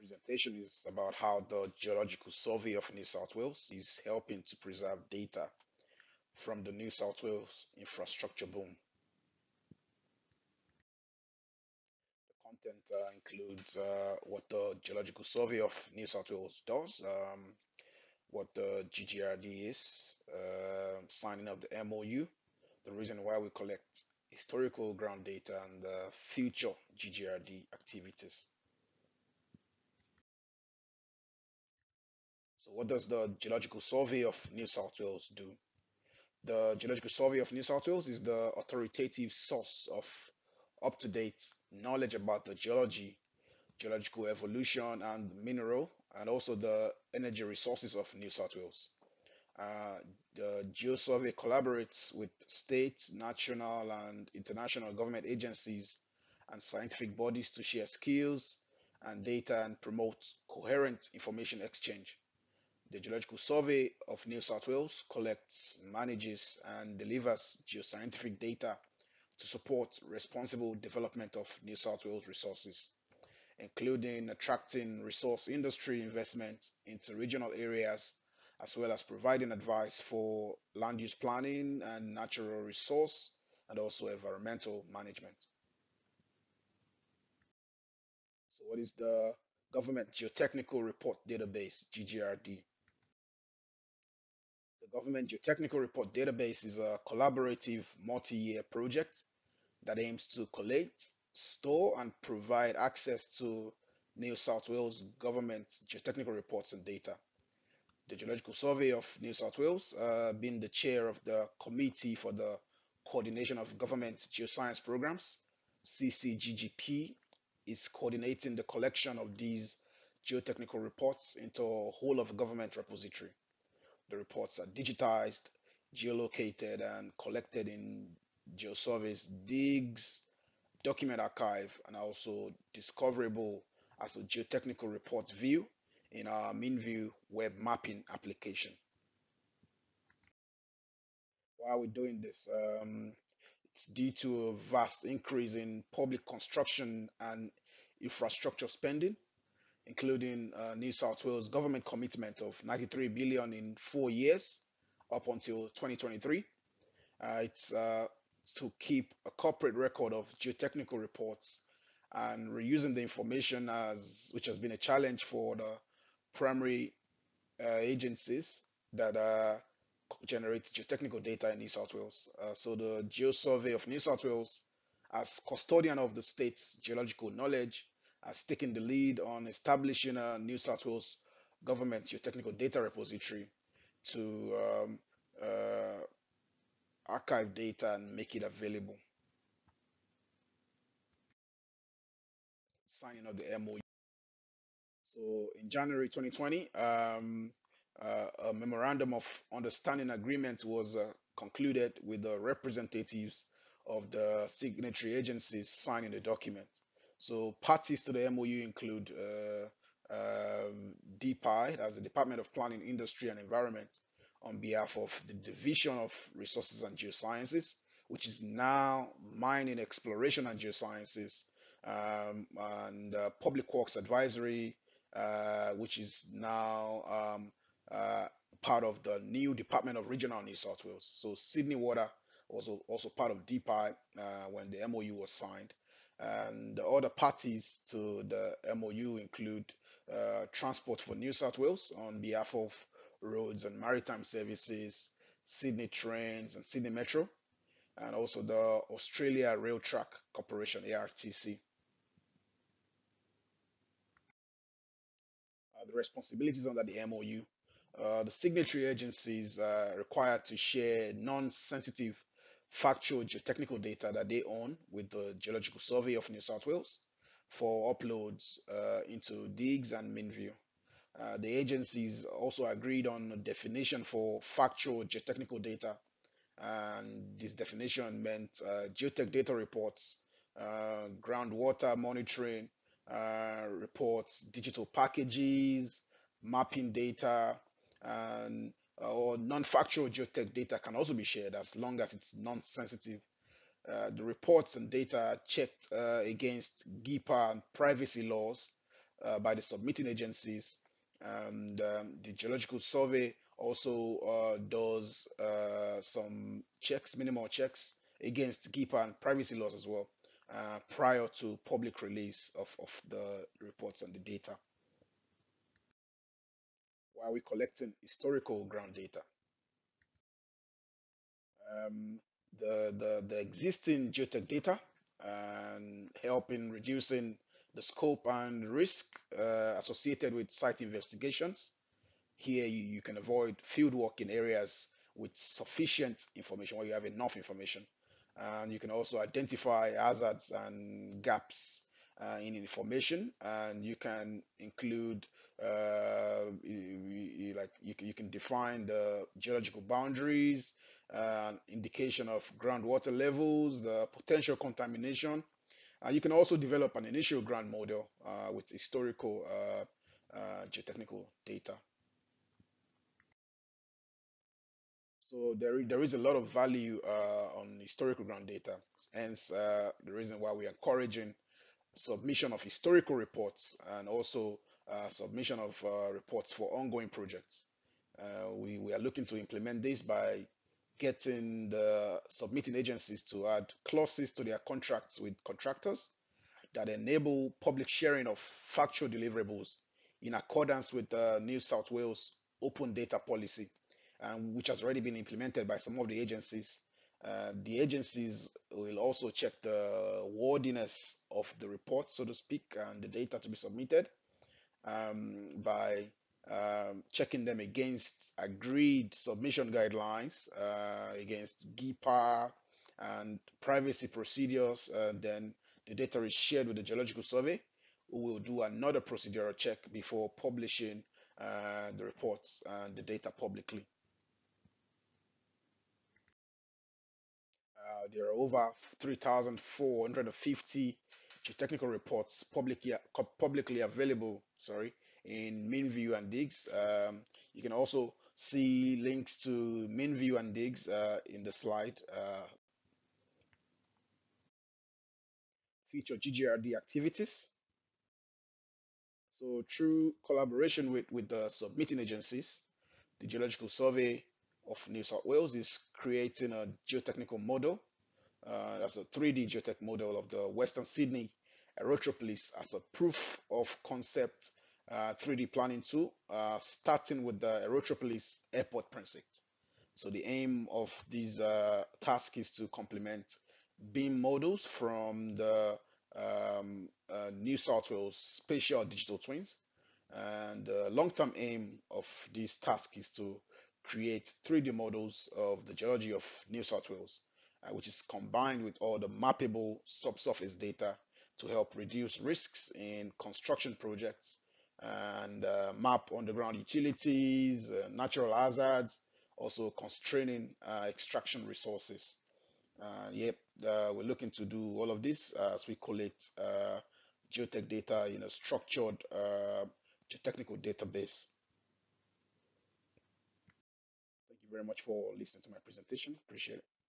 presentation is about how the Geological Survey of New South Wales is helping to preserve data from the New South Wales infrastructure boom. The content uh, includes uh, what the Geological Survey of New South Wales does, um, what the GGRD is, uh, signing of the MOU, the reason why we collect historical ground data and future GGRD activities. So what does the Geological Survey of New South Wales do? The Geological Survey of New South Wales is the authoritative source of up-to-date knowledge about the geology, geological evolution and mineral, and also the energy resources of New South Wales. Uh, the GeoSurvey collaborates with state, national, and international government agencies and scientific bodies to share skills and data and promote coherent information exchange. The Geological Survey of New South Wales collects, manages, and delivers geoscientific data to support responsible development of New South Wales resources, including attracting resource industry investment into regional areas, as well as providing advice for land use planning and natural resource and also environmental management. So what is the Government Geotechnical Report Database, GGRD? Government Geotechnical Report Database is a collaborative multi-year project that aims to collate, store, and provide access to New South Wales government geotechnical reports and data. The Geological Survey of New South Wales, uh, being the chair of the Committee for the Coordination of Government Geoscience Programs, CCGGP, is coordinating the collection of these geotechnical reports into a whole of government repository. The reports are digitized, geolocated, and collected in GeoSurvey's DIGS document archive and also discoverable as a geotechnical report view in our MinView web mapping application. Why are we doing this? Um, it's due to a vast increase in public construction and infrastructure spending including uh, New South Wales government commitment of 93 billion in four years up until 2023. Uh, it's uh, to keep a corporate record of geotechnical reports and reusing the information as which has been a challenge for the primary uh, agencies that uh, generate geotechnical data in New South Wales. Uh, so the Geo Survey of New South Wales, as custodian of the state's geological knowledge, has taken the lead on establishing a New South Wales government geotechnical data repository to um, uh, archive data and make it available. Signing of the MOU. So in January 2020, um, uh, a memorandum of understanding agreement was uh, concluded with the representatives of the signatory agencies signing the document. So parties to the MOU include uh, um, DPI, that's the Department of Planning, Industry and Environment, on behalf of the Division of Resources and Geosciences, which is now Mining, Exploration and Geosciences, um, and uh, Public Works Advisory, uh, which is now um, uh, part of the new Department of Regional New South Wales. So Sydney Water was also, also part of DPI uh, when the MOU was signed. And the other parties to the MOU include uh, Transport for New South Wales on behalf of Roads and Maritime Services, Sydney Trains and Sydney Metro, and also the Australia Rail Track Corporation, ARTC. Uh, the responsibilities under the MOU. Uh, the signatory agencies are required to share non-sensitive factual geotechnical data that they own with the Geological Survey of New South Wales for uploads uh, into DIGS and MinView. Uh, the agencies also agreed on a definition for factual geotechnical data, and this definition meant uh, geotech data reports, uh, groundwater monitoring uh, reports, digital packages, mapping data, and or non-factual geotech data can also be shared as long as it's non-sensitive. Uh, the reports and data are checked uh, against GIPA and privacy laws uh, by the submitting agencies. And um, the Geological Survey also uh, does uh, some checks, minimal checks against GIPA and privacy laws as well, uh, prior to public release of, of the reports and the data. Why are we collecting historical ground data? Um, the, the, the existing geotech data and help in reducing the scope and risk uh, associated with site investigations. Here you, you, can avoid field work in areas with sufficient information where you have enough information. And you can also identify hazards and gaps uh, in information and you can include uh, you, like you, can define the geological boundaries uh, indication of groundwater levels, the potential contamination. Uh, you can also develop an initial ground model uh, with historical uh, geotechnical data. So there, there is a lot of value on historical ground data. Hence, the reason why we are encouraging submission of historical reports and also uh, submission of uh, reports for ongoing projects. Uh, we, we are looking to implement this by getting the submitting agencies to add clauses to their contracts with contractors that enable public sharing of factual deliverables in accordance with the New South Wales open data policy, which has already been implemented by some of the agencies. Uh, the agencies will also check the worthiness of the report, so to speak, and the data to be submitted um, by um, checking them against agreed submission guidelines, uh, against GIPA and privacy procedures. And then the data is shared with the Geological Survey, who will do another procedural check before publishing uh, the reports and the data publicly. Uh, there are over 3,450 geotechnical reports publicly, publicly available sorry, in MinView and Digs. Um, you can also see links to MinView and Digs uh, in the slide. Uh, feature GGRD activities. So through collaboration with, with the submitting agencies, the Geological Survey of New South Wales is creating a geotechnical model. Uh, that's a 3D geotech model of the Western Sydney Aerotropolis as a proof of concept uh, 3D planning tool, uh, starting with the Aerotropolis Airport Precinct. So the aim of this uh, task is to complement BIM models from the um, uh, New South Wales Spatial Digital Twins. And the long-term aim of this task is to create 3D models of the geology of New South Wales, uh, which is combined with all the mappable subsurface data to help reduce risks in construction projects and uh, map underground utilities, uh, natural hazards, also constraining uh, extraction resources. Uh, yep, we're looking to do all of this as we collect geotech data in a structured geotechnical database. Thank you very much for listening to my presentation. Appreciate it.